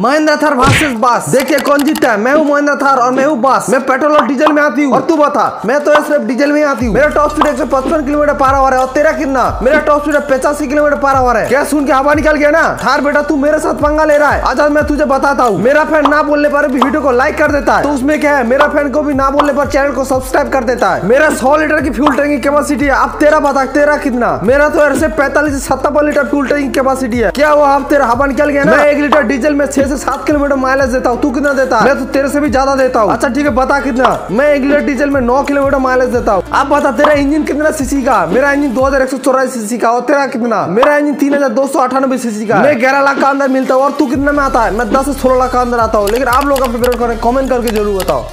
Mahindra Thar versus बस। देखिए कौन जीतता है? मैं हूँ महिंद्रा थार और मैं हूँ बस। मैं पेट्रोल और डीजल में आती हूँ। और तू बता मैं तो सिर्फ़ डीजल में आती हूँ। मेरा टॉप स्पीड एक सौ पचपन किलोमीटर पार आवर है और तेरा कितना? मेरा टॉप स्पीड पचासी किलोमीटर पार आवर है। क्या सुन के हवा निकल गया ना? थार बेटा तू मेरे साथ पंगा ले रहा है। आज आज मैं तुझे बताता हूँ। मेरा फ़ैन ना बोलने पर भी वीडियो को लाइक कर देता है। तो उसमें क्या है? मेरा फ़ैन को भी ना बोलने पर चैनल को सब्सक्राइब कर देता है। मेरा सौ लीटर की फ्यूल टैंक की कैपेसिटी है। अब तेरा बता तेरा कितना? मेरा तो ऐसे पैंतालीस से सत्तर लीटर फ्यूल टैंक की कैपेसिटी है। क्या वो अब तेरा हवा निकल गया ना? मैं एक लीटर डीजल में छह से सात किलोमीटर माइलेज देता हूँ। तू कितना देता है? मैं तो तेरे से भी ज़्यादा देता हूँ। अच्छा ठीक है बता कितना? मैं एक लीटर डीजल में नौ किलोमीटर माइलेज देता हूँ। अब बता तेरा इंजन कितना सीसी का? मेरा इंजन दो हज़ार एक सौ चौरासी सीसी का और तेरा कितना? मेरा इंजन तीन हज़ार दो सौ अठानबे सीसी का मैं ग्यारह लाख का अंदर मिलता हूँ और तू कितना में आता है? मैं दस से सोलह लाख का अंदर आता हूँ। लेकिन आप लोग अपने कॉमेंट करके ज़रूर बताओ।